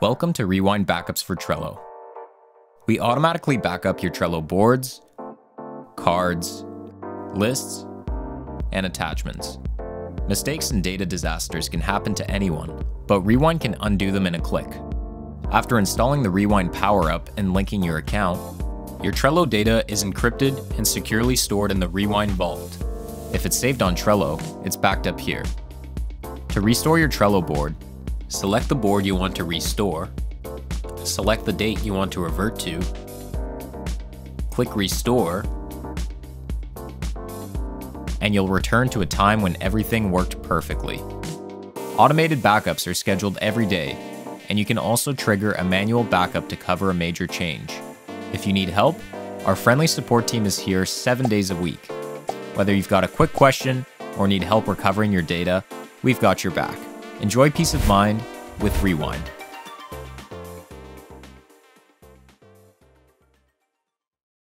Welcome to Rewind Backups for Trello. We automatically back up your Trello boards, cards, lists, and attachments. Mistakes and data disasters can happen to anyone, but Rewind can undo them in a click. After installing the Rewind Power Up and linking your account, your Trello data is encrypted and securely stored in the Rewind Vault. If it's saved on Trello, it's backed up here. To restore your Trello board, select the board you want to restore, select the date you want to revert to, click Restore, and you'll return to a time when everything worked perfectly. Automated backups are scheduled every day, and you can also trigger a manual backup to cover a major change. If you need help, our friendly support team is here seven days a week. Whether you've got a quick question or need help recovering your data, we've got your back. Enjoy peace of mind with Rewind.